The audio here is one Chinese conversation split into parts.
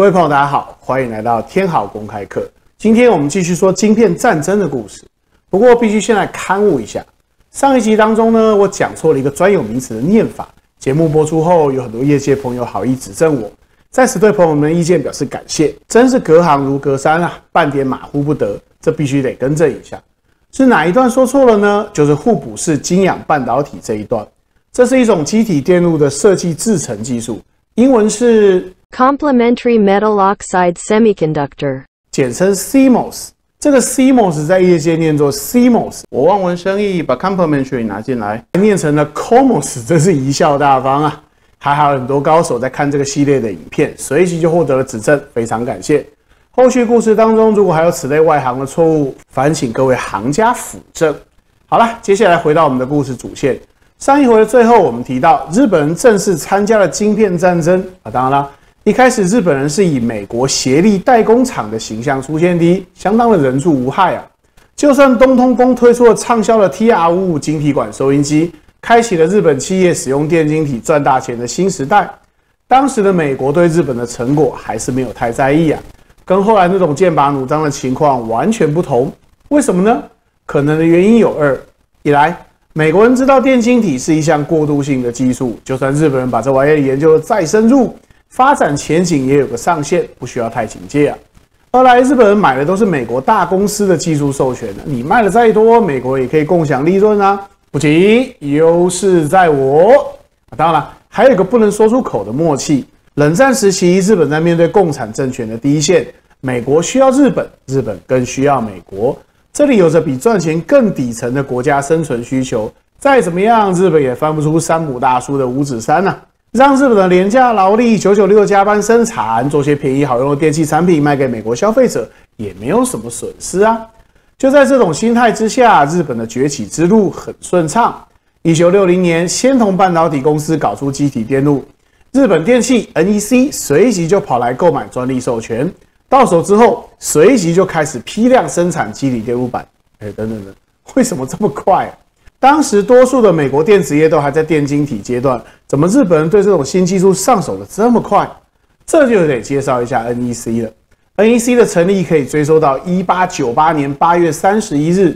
各位朋友，大家好，欢迎来到天好公开课。今天我们继续说晶片战争的故事。不过必须先来刊物一下，上一集当中呢，我讲错了一个专有名词的念法。节目播出后，有很多业界朋友好意指正我，在此对朋友们的意见表示感谢。真是隔行如隔山啊，半点马虎不得，这必须得更正一下。是哪一段说错了呢？就是互补式晶氧半导体这一段。这是一种机体电路的设计制成技术，英文是 Complementary metal oxide semiconductor. 简称 CMOS。这个 CMOS 在业界念作 CMOS，我望文生义，把 complementary 拿进来，念成了 COMOS，真是贻笑大方啊！还好很多高手在看这个系列的影片，随即就获得了指正，非常感谢。后续故事当中，如果还有此类外行的错误，烦请各位行家辅正。好了，接下来回到我们的故事主线。上一回的最后，我们提到日本人正式参加了晶片战争啊。当然了，一开始日本人是以美国协力代工厂的形象出现的，相当的人畜无害啊。就算东通风推出了畅销的 TR 五五晶体管收音机，开启了日本企业使用电晶体赚大钱的新时代。当时的美国对日本的成果还是没有太在意啊。跟后来那种剑拔弩张的情况完全不同，为什么呢？可能的原因有二：一来，美国人知道电晶体是一项过渡性的技术，就算日本人把这玩意儿研究的再深入，发展前景也有个上限，不需要太警戒啊；二来，日本人买的都是美国大公司的技术授权的，你卖的再多，美国也可以共享利润啊。不急，优势在我。当然了，还有一个不能说出口的默契。冷战时期，日本在面对共产政权的第一线。美国需要日本，日本更需要美国。这里有着比赚钱更底层的国家生存需求。再怎么样，日本也翻不出山姆大叔的五指山呐。让日本的廉价劳力九九六加班生产，做些便宜好用的电器产品卖给美国消费者，也没有什么损失啊。就在这种心态之下，日本的崛起之路很顺畅。一九六零年，仙童半导体公司搞出机体电路，日本电器 NEC 随即就跑来购买专利授权。到手之后，随即就开始批量生产机体电路板。哎，等等等，为什么这么快？当时多数的美国电子业都还在电晶体阶段，怎么日本人对这种新技术上手的这么快？这就得介绍一下 NEC 了。NEC 的成立可以追溯到一八九八年八月三十一日。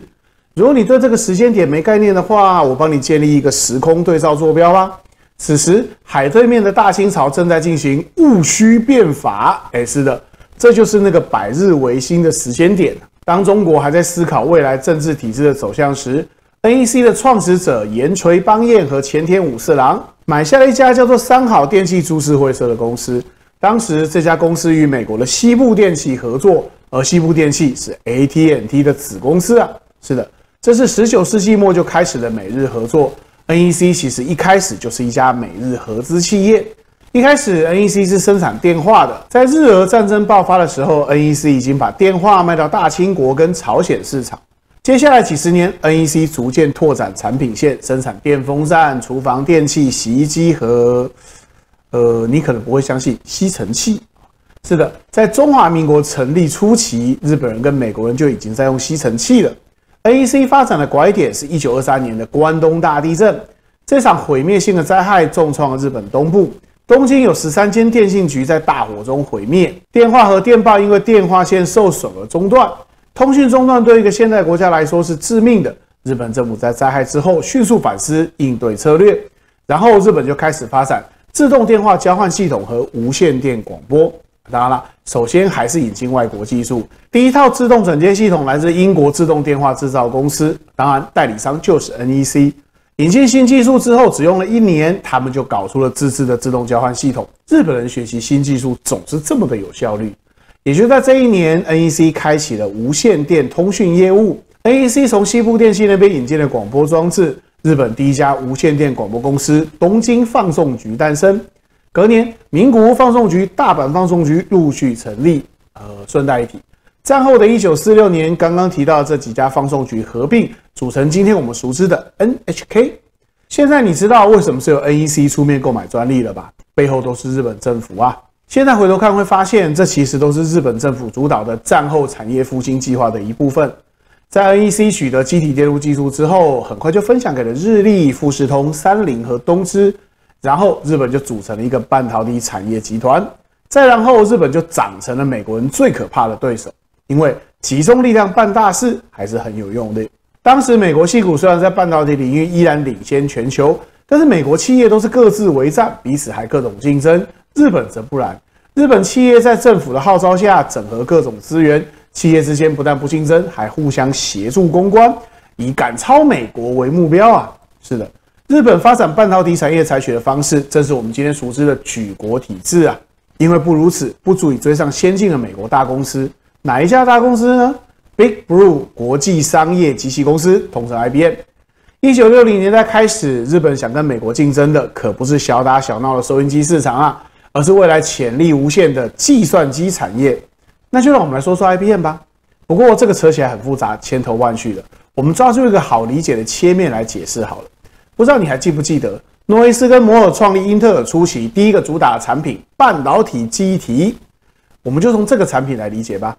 如果你对这个时间点没概念的话，我帮你建立一个时空对照坐标吧。此时海对面的大清朝正在进行戊戌变法。哎，是的。这就是那个百日维新的时间点。当中国还在思考未来政治体制的走向时，NEC 的创始者岩垂邦彦和前田武四郎买下了一家叫做三好电器株式会社的公司。当时这家公司与美国的西部电器合作，而西部电器是 AT&T 的子公司啊。是的，这是十九世纪末就开始的美日合作。NEC 其实一开始就是一家美日合资企业。一开始，NEC 是生产电话的。在日俄战争爆发的时候，NEC 已经把电话卖到大清国跟朝鲜市场。接下来几十年，NEC 逐渐拓展产品线，生产电风扇、厨房电器、洗衣机和……呃，你可能不会相信吸尘器。是的，在中华民国成立初期，日本人跟美国人就已经在用吸尘器了。NEC 发展的拐点是一九二三年的关东大地震，这场毁灭性的灾害重创了日本东部。东京有十三间电信局在大火中毁灭，电话和电报因为电话线受损而中断。通讯中断对一个现代国家来说是致命的。日本政府在灾害之后迅速反思应对策略，然后日本就开始发展自动电话交换系统和无线电广播。当然了，首先还是引进外国技术。第一套自动转接系统来自英国自动电话制造公司，当然代理商就是 NEC。引进新技术之后，只用了一年，他们就搞出了自制的自动交换系统。日本人学习新技术总是这么的有效率。也就在这一年，NEC 开启了无线电通讯业务。NEC 从西部电信那边引进了广播装置，日本第一家无线电广播公司东京放送局诞生。隔年，名古屋放送局、大阪放送局陆续成立。呃，顺带一提。战后的一九四六年，刚刚提到这几家放送局合并，组成今天我们熟知的 NHK。现在你知道为什么是由 NEC 出面购买专利了吧？背后都是日本政府啊！现在回头看会发现，这其实都是日本政府主导的战后产业复兴计划的一部分。在 NEC 取得机体电路技术之后，很快就分享给了日立、富士通、三菱和东芝，然后日本就组成了一个半导体产业集团。再然后日本就长成了美国人最可怕的对手，因为集中力量办大事还是很有用的。当时美国戏股虽然在半导体领域依然领先全球，但是美国企业都是各自为战，彼此还各种竞争。日本则不然，日本企业在政府的号召下整合各种资源，企业之间不但不竞争，还互相协助攻关，以赶超美国为目标啊！是的。日本发展半导体产业采取的方式，正是我们今天熟知的举国体制啊。因为不如此，不足以追上先进的美国大公司。哪一家大公司呢？Big Blue 国际商业机器公司，统称 IBM。一九六零年代开始，日本想跟美国竞争的，可不是小打小闹的收音机市场啊，而是未来潜力无限的计算机产业。那就让我们来说说 IBM 吧。不过这个扯起来很复杂，千头万绪的。我们抓住一个好理解的切面来解释好了。不知道你还记不记得，诺维斯跟摩尔创立英特尔初期第一个主打产品——半导体记忆体，我们就从这个产品来理解吧。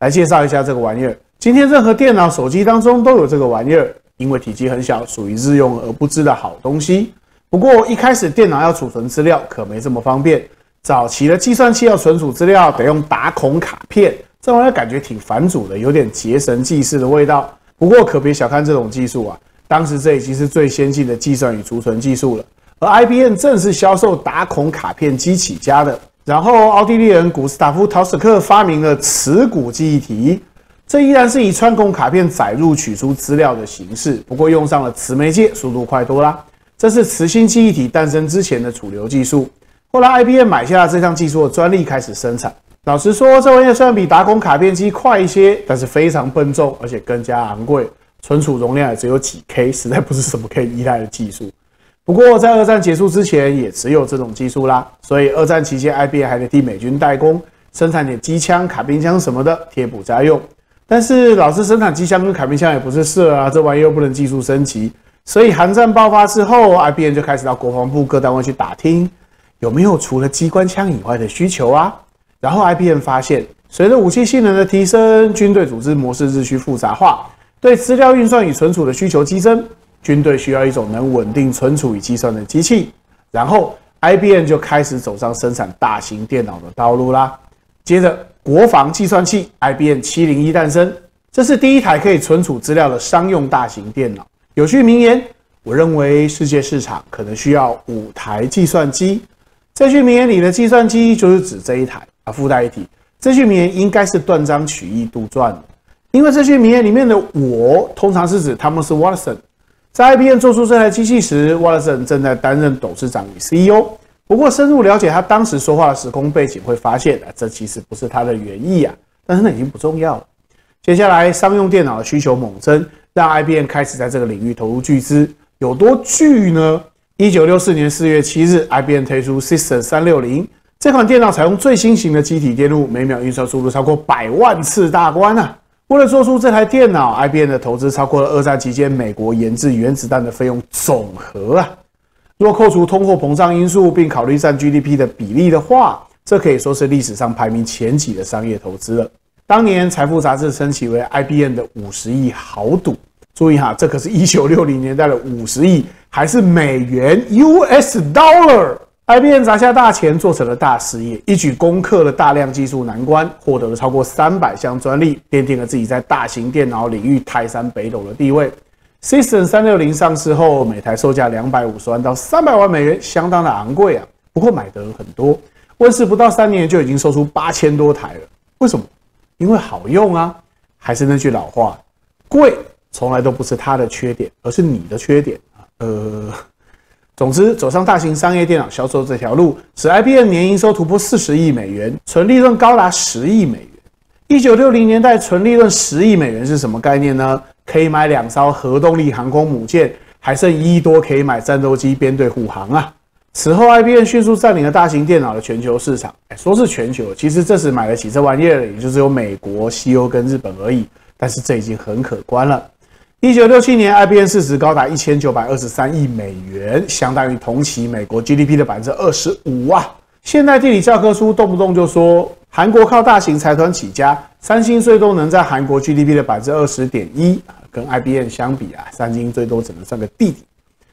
来介绍一下这个玩意儿。今天任何电脑、手机当中都有这个玩意儿，因为体积很小，属于日用而不知的好东西。不过一开始电脑要储存资料可没这么方便，早期的计算器要存储资料得用打孔卡片，这玩意儿感觉挺繁琐的，有点结绳记事的味道。不过可别小看这种技术啊。当时这已经是最先进的计算与储存技术了，而 IBM 正是销售打孔卡片机起家的。然后，奥地利人古斯塔夫·陶斯克发明了磁骨记忆体，这依然是以穿孔卡片载入取出资料的形式，不过用上了磁媒介，速度快多啦。这是磁芯记忆体诞生之前的主流技术。后来，IBM 买下了这项技术的专利，开始生产。老实说，这玩意虽然比打孔卡片机快一些，但是非常笨重，而且更加昂贵。存储容量也只有几 K，实在不是什么可以依赖的技术。不过在二战结束之前也只有这种技术啦，所以二战期间 IBM 还得替美军代工，生产点机枪、卡宾枪什么的贴补家用。但是老是生产机枪跟卡宾枪也不是事啊，这玩意又不能技术升级。所以韩战爆发之后，IBM 就开始到国防部各单位去打听，有没有除了机关枪以外的需求啊。然后 IBM 发现，随着武器性能的提升，军队组织模式日趋复杂化。对资料运算与存储的需求激增，军队需要一种能稳定存储与计算的机器。然后，IBM 就开始走上生产大型电脑的道路啦。接着，国防计算器 IBM 七零一诞生，这是第一台可以存储资料的商用大型电脑。有句名言，我认为世界市场可能需要五台计算机。这句名言里的计算机就是指这一台啊。附带一提，这句名言应该是断章取义杜撰的。因为这句名言里面的“我”通常是指汤姆斯·沃特森，在 IBM 做出这台机器时，沃特森正在担任董事长与 CEO。不过，深入了解他当时说话的时空背景，会发现啊，这其实不是他的原意啊。但是那已经不重要了。接下来，商用电脑的需求猛增，让 IBM 开始在这个领域投入巨资。有多巨呢？一九六四年四月七日，IBM 推出 System 三六零这款电脑，采用最新型的机体电路，每秒运算速度超过百万次大关啊！为了做出这台电脑，IBM 的投资超过了二战期间美国研制原子弹的费用总和啊！若扣除通货膨胀因素，并考虑占 GDP 的比例的话，这可以说是历史上排名前几的商业投资了。当年《财富》杂志称其为 IBM 的五十亿豪赌。注意哈，这可是一九六零年代的五十亿，还是美元 US Dollar。IBM 砸下大钱，做成了大事业，一举攻克了大量技术难关，获得了超过三百项专利，奠定了自己在大型电脑领域泰山北斗的地位。System 三六零上市后，每台售价两百五十万到三百万美元，相当的昂贵啊。不过买的人很多，问世不到三年就已经售出八千多台了。为什么？因为好用啊。还是那句老话，贵从来都不是它的缺点，而是你的缺点。呃。总之，走上大型商业电脑销售这条路，使 IBM 年营收突破四十亿美元，纯利润高达十亿美元。一九六零年代，纯利润十亿美元是什么概念呢？可以买两艘核动力航空母舰，还剩一亿多可以买战斗机编队护航啊！此后，IBM 迅速占领了大型电脑的全球市场。说是全球，其实这时买得起这玩意儿的，也就只有美国、西欧跟日本而已。但是这已经很可观了。一九六七年，IBM 市值高达一千九百二十三亿美元，相当于同期美国 GDP 的百分之二十五啊！现代地理教科书动不动就说韩国靠大型财团起家，三星最多能在韩国 GDP 的百分之二十点一跟 IBM 相比啊，三星最多只能算个弟弟。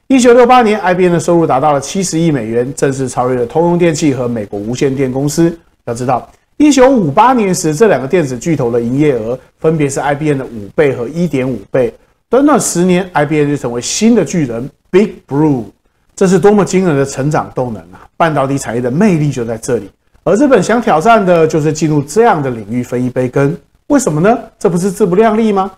一九六八年，IBM 的收入达到了七十亿美元，正式超越了通用电气和美国无线电公司，要知道，一九五八年时，这两个电子巨头的营业额分别是 IBM 的五倍和一点五倍。短短十年，IBM 就成为新的巨人 Big Blue。这是多么惊人的成长动能啊！半导体产业的魅力就在这里。而日本想挑战的就是进入这样的领域分一杯羹。为什么呢？这不是自不量力吗？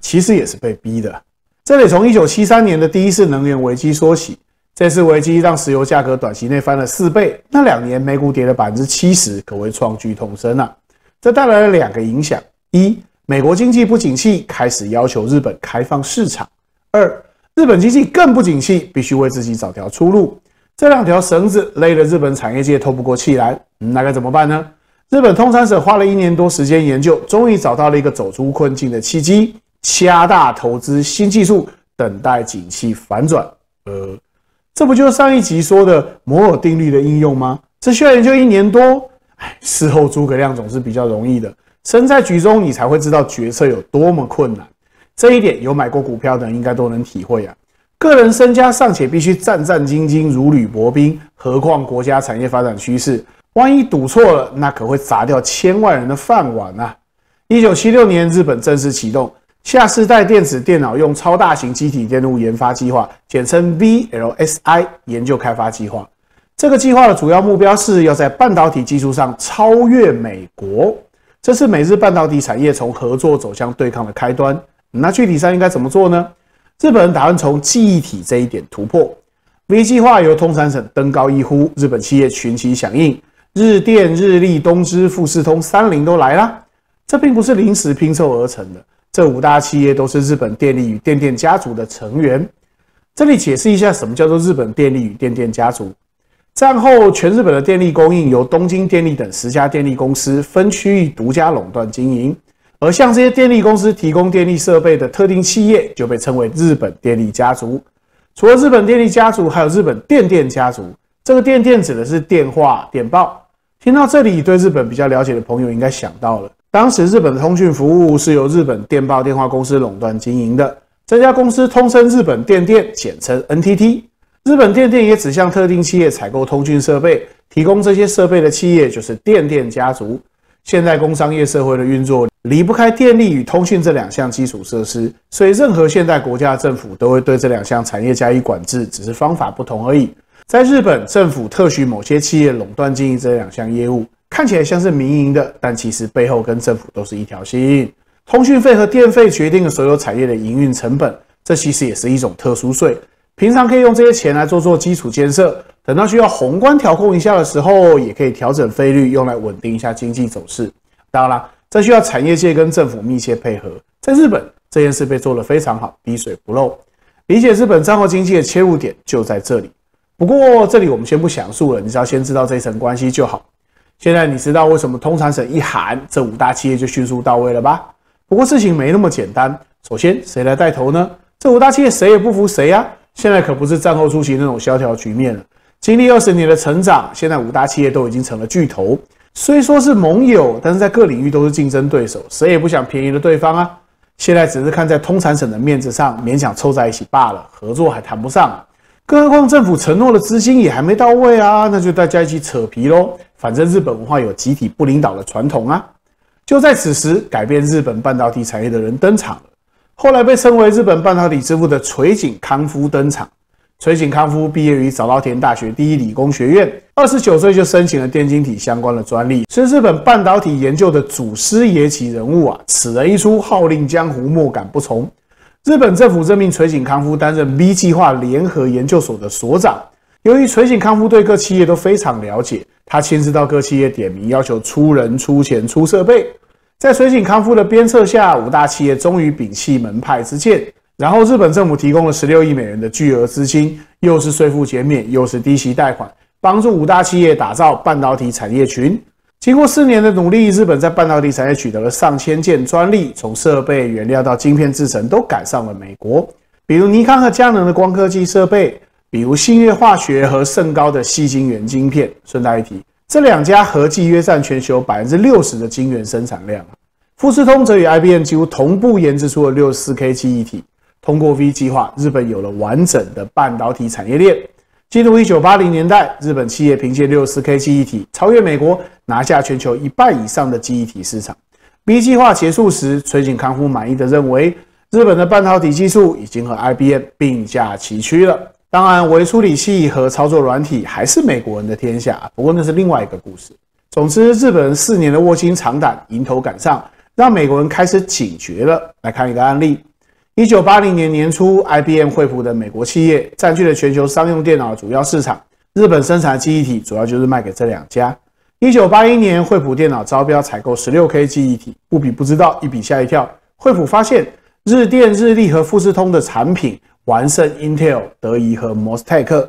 其实也是被逼的。这里从一九七三年的第一次能源危机说起。这次危机让石油价格短期内翻了四倍，那两年美股跌了百分之七十，可谓创剧痛声啊！这带来了两个影响：一，美国经济不景气，开始要求日本开放市场；二，日本经济更不景气，必须为自己找条出路。这两条绳子勒得日本产业界透不过气来，那该怎么办呢？日本通产省花了一年多时间研究，终于找到了一个走出困境的契机：加大投资新技术，等待景气反转。呃。这不就是上一集说的摩尔定律的应用吗？这需要研究一年多。哎，事后诸葛亮总是比较容易的，身在局中你才会知道决策有多么困难。这一点有买过股票的人应该都能体会啊。个人身家尚且必须战战兢兢如履薄冰，何况国家产业发展趋势，万一赌错了，那可会砸掉千万人的饭碗啊！一九七六年，日本正式启动。下世代电子电脑用超大型机体电路研发计划，简称 VLSI 研究开发计划。这个计划的主要目标是要在半导体技术上超越美国。这是美日半导体产业从合作走向对抗的开端。那具体上应该怎么做呢？日本人打算从记忆体这一点突破。V 计划由通产省登高一呼，日本企业群起响应，日电、日立、东芝、富士通、三菱都来了。这并不是临时拼凑而成的。这五大企业都是日本电力与电电家族的成员。这里解释一下，什么叫做日本电力与电电家族？战后，全日本的电力供应由东京电力等十家电力公司分区域独家垄断经营，而向这些电力公司提供电力设备的特定企业就被称为日本电力家族。除了日本电力家族，还有日本电电家族。这个电电指的是电话、电报。听到这里，对日本比较了解的朋友应该想到了。当时日本的通讯服务是由日本电报电话公司垄断经营的，这家公司通称日本电电，简称 NTT。日本电电也只向特定企业采购通讯设备，提供这些设备的企业就是电电家族。现在工商业社会的运作离不开电力与通讯这两项基础设施，所以任何现代国家的政府都会对这两项产业加以管制，只是方法不同而已。在日本，政府特许某些企业垄断经营这两项业务。看起来像是民营的，但其实背后跟政府都是一条心。通讯费和电费决定了所有产业的营运成本，这其实也是一种特殊税。平常可以用这些钱来做做基础建设，等到需要宏观调控一下的时候，也可以调整费率，用来稳定一下经济走势。当然了，这需要产业界跟政府密切配合。在日本，这件事被做得非常好，滴水不漏。理解日本战后经济的切入点就在这里。不过这里我们先不详述了，你只要先知道这一层关系就好。现在你知道为什么通产省一喊，这五大企业就迅速到位了吧？不过事情没那么简单。首先，谁来带头呢？这五大企业谁也不服谁呀！现在可不是战后初期那种萧条局面了。经历二十年的成长，现在五大企业都已经成了巨头。虽说是盟友，但是在各领域都是竞争对手，谁也不想便宜了对方啊。现在只是看在通产省的面子上，勉强凑在一起罢了，合作还谈不上。更何况政府承诺的资金也还没到位啊，那就大家一起扯皮喽。反正日本文化有集体不领导的传统啊！就在此时，改变日本半导体产业的人登场了。后来被称为日本半导体之父的垂井康夫登场。垂井康夫毕业于早稻田大学第一理工学院，二十九岁就申请了电晶体相关的专利，是日本半导体研究的祖师爷级人物啊！此人一出，号令江湖，莫敢不从。日本政府任命垂井康夫担任 B 计划联合研究所的所长。由于垂井康夫对各企业都非常了解。他亲自到各企业点名，要求出人、出钱、出设备。在水井康夫的鞭策下，五大企业终于摒弃门派之见。然后，日本政府提供了十六亿美元的巨额资金，又是税负减免，又是低息贷款，帮助五大企业打造半导体产业群。经过四年的努力，日本在半导体产业取得了上千件专利，从设备、原料到晶片制成，都赶上了美国。比如尼康和佳能的光刻机设备。比如新月化学和盛高的细晶圆晶片，顺带一提，这两家合计约占全球百分之六十的晶圆生产量。富士通则与 IBM 几乎同步研制出了六十四 K 记忆体。通过 V 计划，日本有了完整的半导体产业链。进入一九八零年代，日本企业凭借六四 K 记忆体超越美国，拿下全球一半以上的记忆体市场。B 计划结束时，崔景康夫满意的认为，日本的半导体技术已经和 IBM 并驾齐驱了。当然，微处理器和操作软体还是美国人的天下，不过那是另外一个故事。总之，日本人四年的卧薪尝胆，迎头赶上，让美国人开始警觉了。来看一个案例。一九八零年年初，IBM 惠普的美国企业占据了全球商用电脑的主要市场。日本生产记忆体主要就是卖给这两家。一九八一年，惠普电脑招标采购十六 K 记忆体，不比不知道，一比吓一跳。惠普发现日电、日立和富士通的产品完胜 Intel、德仪和摩斯泰克，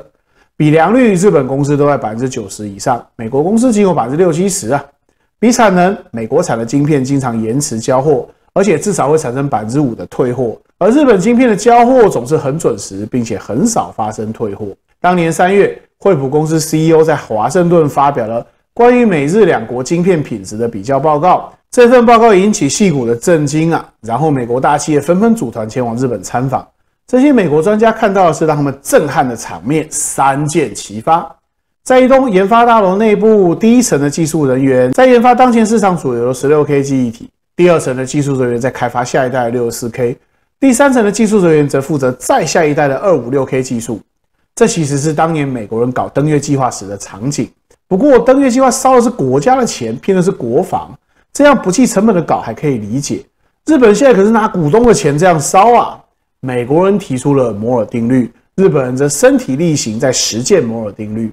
比良率日本公司都在百分之九十以上，美国公司仅有百分之六七十啊。比产能，美国产的晶片经常延迟交货，而且至少会产生百分之五的退货。而日本晶片的交货总是很准时，并且很少发生退货。当年三月，惠普公司 CEO 在华盛顿发表了关于美日两国晶片品质的比较报告。这份报告引起细股的震惊啊！然后美国大企业纷纷组团前往日本参访。这些美国专家看到的是让他们震撼的场面：三箭齐发。在一栋研发大楼内部，第一层的技术人员在研发当前市场主流的十六 K 记忆体，第二层的技术人员在开发下一代的 64K。第三层的技术人员则负责再下一代的二五六 K 技术，这其实是当年美国人搞登月计划时的场景。不过，登月计划烧的是国家的钱，拼的是国防，这样不计成本的搞还可以理解。日本现在可是拿股东的钱这样烧啊！美国人提出了摩尔定律，日本人则身体力行在实践摩尔定律。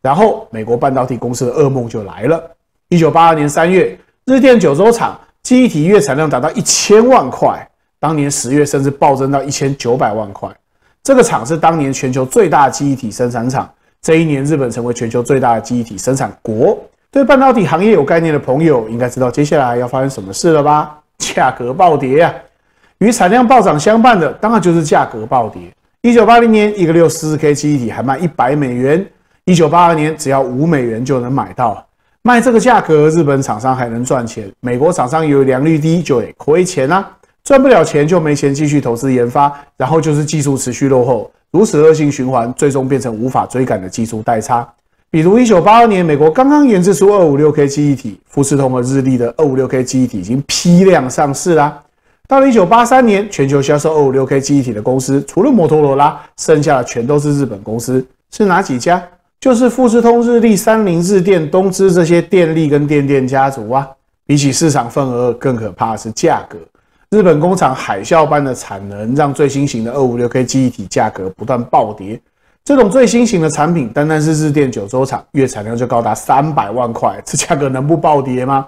然后，美国半导体公司的噩梦就来了。一九八二年三月，日电九州厂记忆体月产量达到一千万块。当年十月甚至暴增到一千九百万块，这个厂是当年全球最大的记忆体生产厂。这一年，日本成为全球最大的记忆体生产国。对半导体行业有概念的朋友，应该知道接下来要发生什么事了吧？价格暴跌啊！与产量暴涨相伴的，当然就是价格暴跌。一九八零年，一个六四 K 记忆体还卖一百美元，一九八二年只要五美元就能买到。卖这个价格，日本厂商还能赚钱，美国厂商由于良率低就得亏钱啊。赚不了钱就没钱继续投资研发，然后就是技术持续落后，如此恶性循环，最终变成无法追赶的技术代差。比如一九八二年，美国刚刚研制出二五六 K 记忆体，富士通和日立的二五六 K 记忆体已经批量上市啦。到了一九八三年，全球销售二五六 K 记忆体的公司，除了摩托罗拉，剩下的全都是日本公司。是哪几家？就是富士通、日立、三菱、日电、东芝这些电力跟电电家族啊。比起市场份额，更可怕的是价格。日本工厂海啸般的产能，让最新型的二五六 K 记忆体价格不断暴跌。这种最新型的产品，单单是日电九州厂月产量就高达三百万块，这价格能不暴跌吗？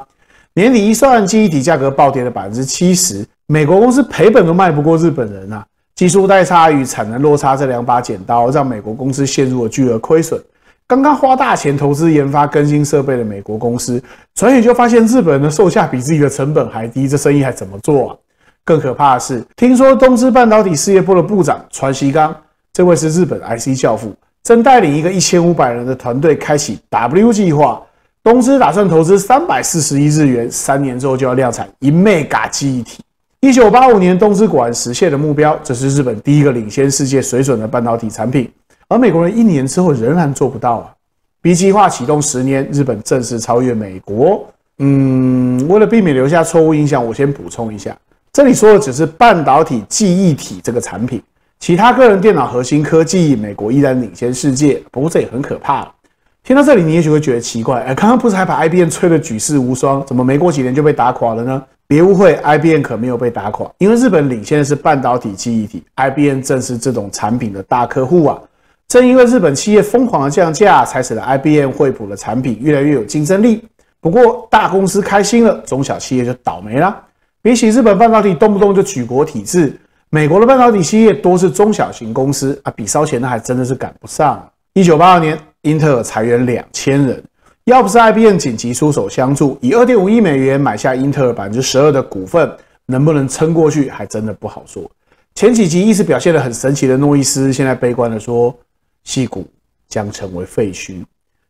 年底一算，记忆体价格暴跌了百分之七十，美国公司赔本都卖不过日本人啊！技术代差与产能落差这两把剪刀，让美国公司陷入了巨额亏损。刚刚花大钱投资研发更新设备的美国公司，转眼就发现日本人的售价比自己的成本还低，这生意还怎么做啊？更可怕的是，听说东芝半导体事业部的部长川西刚，这位是日本 IC 教父，正带领一个一千五百人的团队开启 W 计划。东芝打算投资三百四十亿日元，三年之后就要量产一 mega 记忆体。一九八五年，东芝果然实现了目标，这是日本第一个领先世界水准的半导体产品。而美国人一年之后仍然做不到啊！B 计划启动十年，日本正式超越美国。嗯，为了避免留下错误印象，我先补充一下。这里说的只是半导体记忆体这个产品，其他个人电脑核心科技，美国依然领先世界。不过这也很可怕。听到这里，你也许会觉得奇怪，哎，刚刚不是还把 IBM 吹得举世无双，怎么没过几年就被打垮了呢？别误会，IBM 可没有被打垮，因为日本领先的是半导体记忆体，IBM 正是这种产品的大客户啊。正因为日本企业疯狂的降价，才使得 IBM 惠普的产品越来越有竞争力。不过大公司开心了，中小企业就倒霉了。比起日本半导体动不动就举国体制，美国的半导体企业多是中小型公司啊，比烧钱的还真的是赶不上。一九八二年，英特尔裁员两千人，要不是 IBM 紧急出手相助，以二点五亿美元买下英特尔百分之十二的股份，能不能撑过去还真的不好说。前几集一直表现得很神奇的诺伊斯，现在悲观的说，戏股将成为废墟。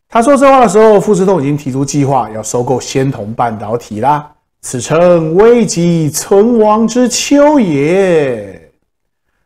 他说这话的时候，富士通已经提出计划要收购仙童半导体啦。此称危急存亡之秋也。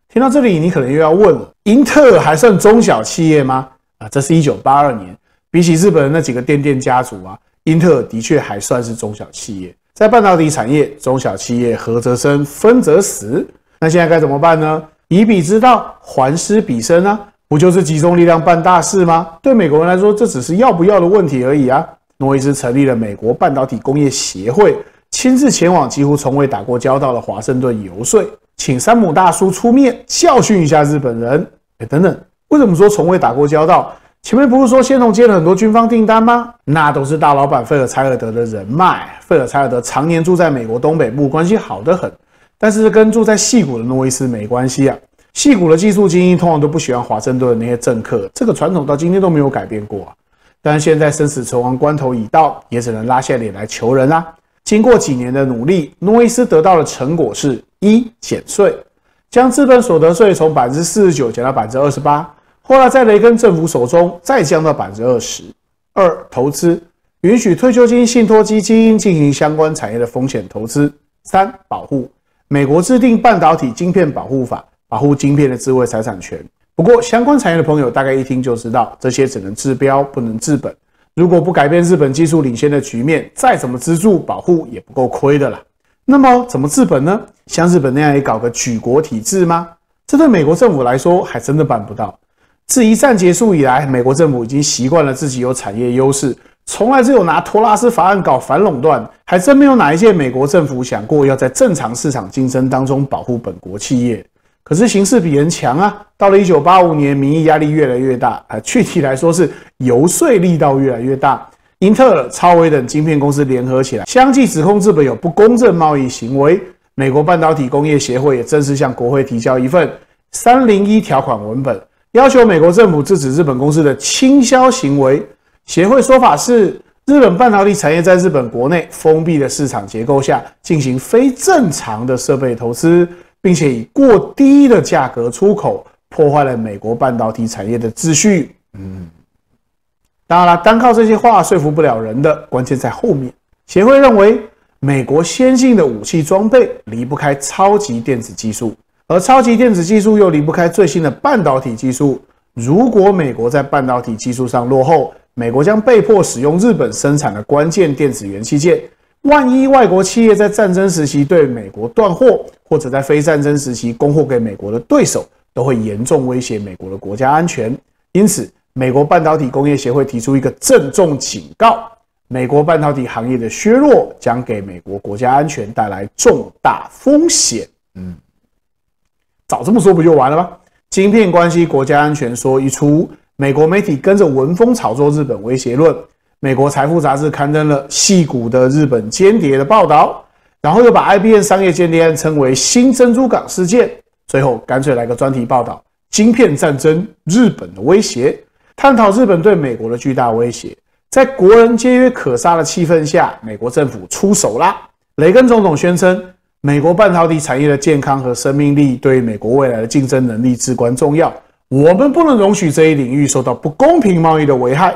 听到这里，你可能又要问了：英特尔还算中小企业吗？啊这是一九八二年，比起日本的那几个电电家族啊，英特尔的确还算是中小企业。在半导体产业，中小企业合则生，分则死。那现在该怎么办呢？以彼之道还施彼身啊，不就是集中力量办大事吗？对美国人来说，这只是要不要的问题而已啊。诺伊斯成立了美国半导体工业协会，亲自前往几乎从未打过交道的华盛顿游说，请山姆大叔出面教训一下日本人。哎，等等，为什么说从未打过交道？前面不是说仙童接了很多军方订单吗？那都是大老板费尔柴尔德的人脉。费尔柴尔德常年住在美国东北部，关系好得很。但是跟住在戏谷的诺伊斯没关系啊。戏谷的技术精英通常都不喜欢华盛顿的那些政客，这个传统到今天都没有改变过啊。但现在生死存亡关头已到，也只能拉下脸来求人啦。经过几年的努力，诺伊斯得到的成果是：一减税，将资本所得税从百分之四十九减到百分之二十八。后来在雷根政府手中再降到百分之二十二，投资允许退休金信托基金进行相关产业的风险投资。三保护美国制定半导体晶片保护法，保护晶片的智慧财产权。不过相关产业的朋友大概一听就知道，这些只能治标不能治本。如果不改变日本技术领先的局面，再怎么资助保护也不够亏的了。那么怎么治本呢？像日本那样也搞个举国体制吗？这对美国政府来说还真的办不到。自一战结束以来，美国政府已经习惯了自己有产业优势，从来只有拿托拉斯法案搞反垄断，还真没有哪一届美国政府想过要在正常市场竞争当中保护本国企业。可是形势比人强啊！到了一九八五年，民意压力越来越大啊，具体来说是游说力道越来越大。英特尔、超微等晶片公司联合起来，相继指控日本有不公正贸易行为。美国半导体工业协会也正式向国会提交一份三零一条款文本。要求美国政府制止日本公司的倾销行为。协会说法是，日本半导体产业在日本国内封闭的市场结构下进行非正常的设备投资，并且以过低的价格出口，破坏了美国半导体产业的秩序。嗯，当然了，单靠这些话说服不了人的，关键在后面。协会认为，美国先进的武器装备离不开超级电子技术。而超级电子技术又离不开最新的半导体技术。如果美国在半导体技术上落后，美国将被迫使用日本生产的关键电子元器件。万一外国企业在战争时期对美国断货，或者在非战争时期供货给美国的对手，都会严重威胁美国的国家安全。因此，美国半导体工业协会提出一个郑重警告：美国半导体行业的削弱将给美国国家安全带来重大风险。嗯。早这么说不就完了吗？晶片关系国家安全说一出，美国媒体跟着闻风炒作日本威胁论。美国财富杂志刊登了细股的日本间谍的报道，然后又把 IBM 商业间谍案称为新珍珠港事件。最后干脆来个专题报道：晶片战争，日本的威胁，探讨日本对美国的巨大威胁。在国人皆曰可杀的气氛下，美国政府出手啦。雷根总统宣称。美国半导体产业的健康和生命力对于美国未来的竞争能力至关重要。我们不能容许这一领域受到不公平贸易的危害。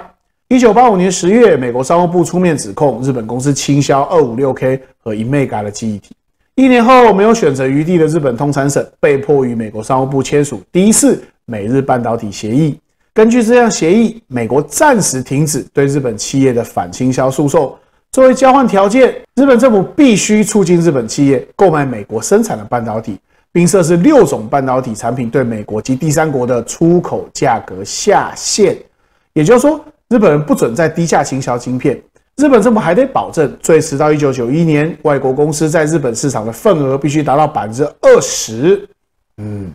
一九八五年十月，美国商务部出面指控日本公司倾销二五六 K 和 Emega 的记忆体。一年后，没有选择余地的日本通产省被迫与美国商务部签署第一次美日半导体协议。根据这项协议，美国暂时停止对日本企业的反倾销诉讼。作为交换条件，日本政府必须促进日本企业购买美国生产的半导体，并设置六种半导体产品对美国及第三国的出口价格下限。也就是说，日本人不准在低价倾销晶片。日本政府还得保证，最迟到一九九一年，外国公司在日本市场的份额必须达到百分之二十。嗯，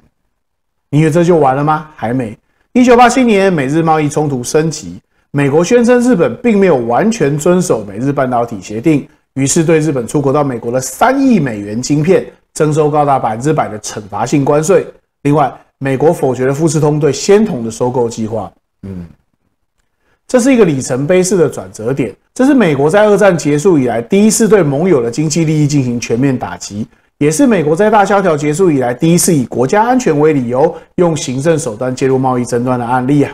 你以为这就完了吗？还没。一九八七年，美日贸易冲突升级。美国宣称日本并没有完全遵守美日半导体协定，于是对日本出口到美国的三亿美元晶片征收高达百分之百的惩罚性关税。另外，美国否决了富士通对仙童的收购计划。嗯，这是一个里程碑式的转折点。这是美国在二战结束以来第一次对盟友的经济利益进行全面打击，也是美国在大萧条结束以来第一次以国家安全为理由用行政手段介入贸易争端的案例啊。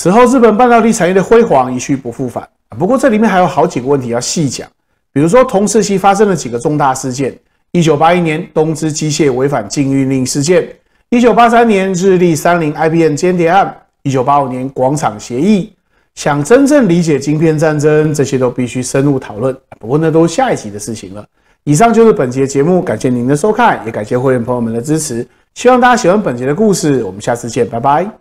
此后，日本半导体产业的辉煌一去不复返。不过，这里面还有好几个问题要细讲。比如说，同时期发生了几个重大事件：一九八一年东芝机械违反禁运令事件；一九八三年日立三菱 IBM 间谍案；一九八五年广场协议。想真正理解晶片战争，这些都必须深入讨论。不过那都是下一集的事情了。以上就是本节节目，感谢您的收看，也感谢会员朋友们的支持。希望大家喜欢本节的故事，我们下次见，拜拜。